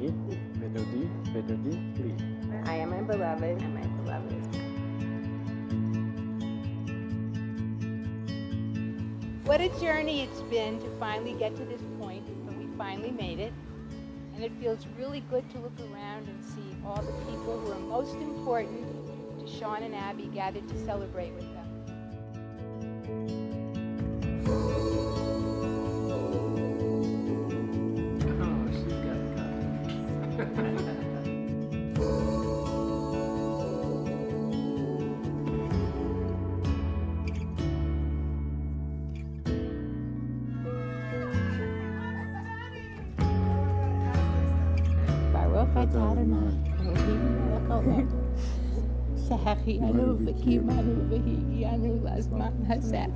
Ani l'dodi v'dodi li. I am my beloved, and my beloved is mine. What a journey it's been to finally get to this point, but we finally made it. And it feels really good to look around and see all the people who are most important to Sean and Abby gathered to celebrate with them. قطعنا شحخي أنا وفكي ما أنا وهي أنا وأسمع هسا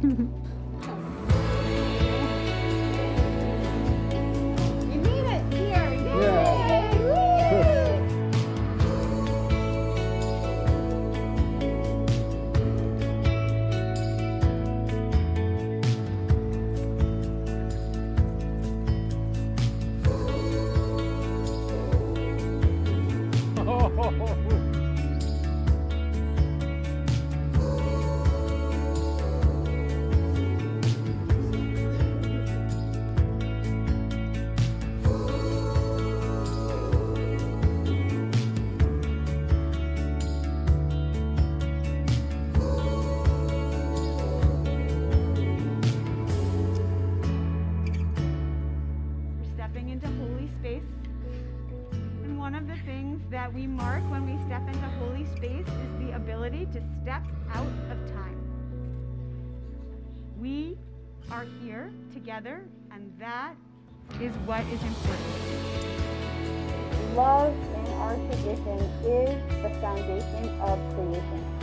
mark when we step into holy space is the ability to step out of time. We are here together, and that is what is important. Love in our tradition is the foundation of creation.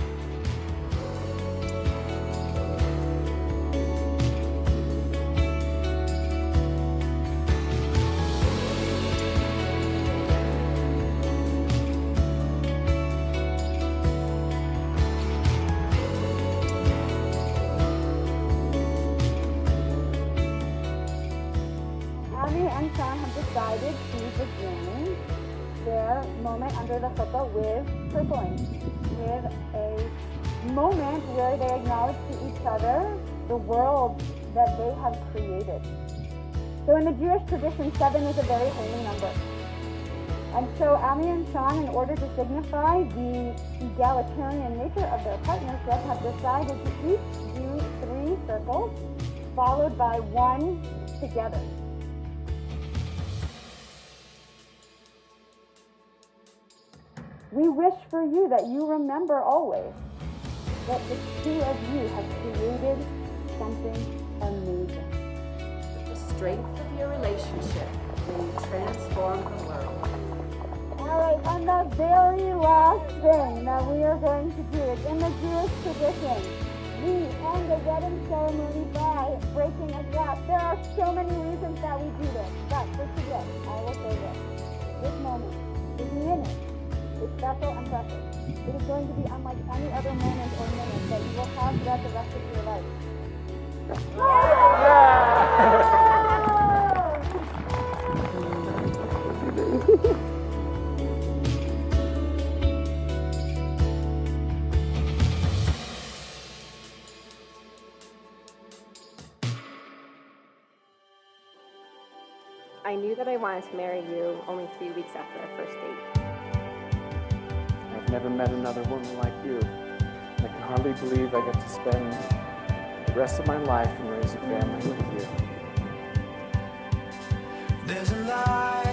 Decided to begin their moment under the chuppah with circling, with a moment where they acknowledge to each other the world that they have created. So in the Jewish tradition, seven is a very holy number. And so Abby and Sean, in order to signify the egalitarian nature of their partnership, have decided to each do three circles, followed by one together. We wish for you that you remember always that the two of you have created something amazing. With The strength of your relationship will transform the world. All right, and the very last thing that we are going to do is in the Jewish tradition, we end the wedding ceremony by breaking a glass. There are so many reasons that we do this, but for today, I will say this. This moment, this minute, is special and precious. It is going to be unlike any other moment or minute that you will have throughout the rest of your life. Yeah! I knew that I wanted to marry you only three weeks after our first date. Never met another woman like you. I can hardly believe I get to spend the rest of my life and raise a family with you. There's a light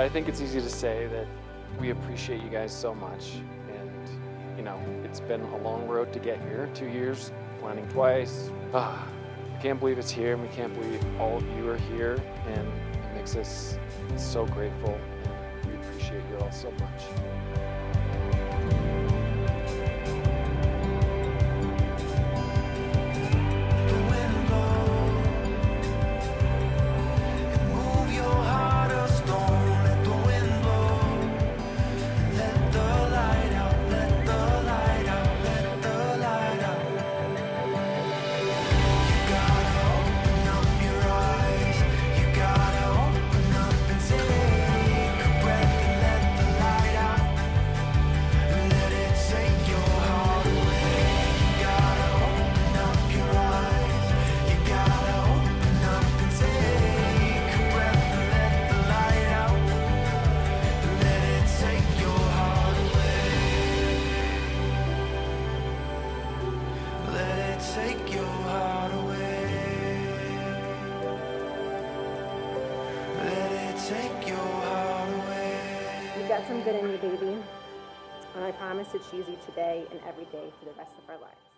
I think it's easy to say that we appreciate you guys so much. And, you know, it's been a long road to get here two years, planning twice. Ah, I can't believe it's here, and we can't believe all of you are here. And it makes us so grateful. And we appreciate you all so much. Got some good in you, baby. And I promise it's you today and every day for the rest of our lives.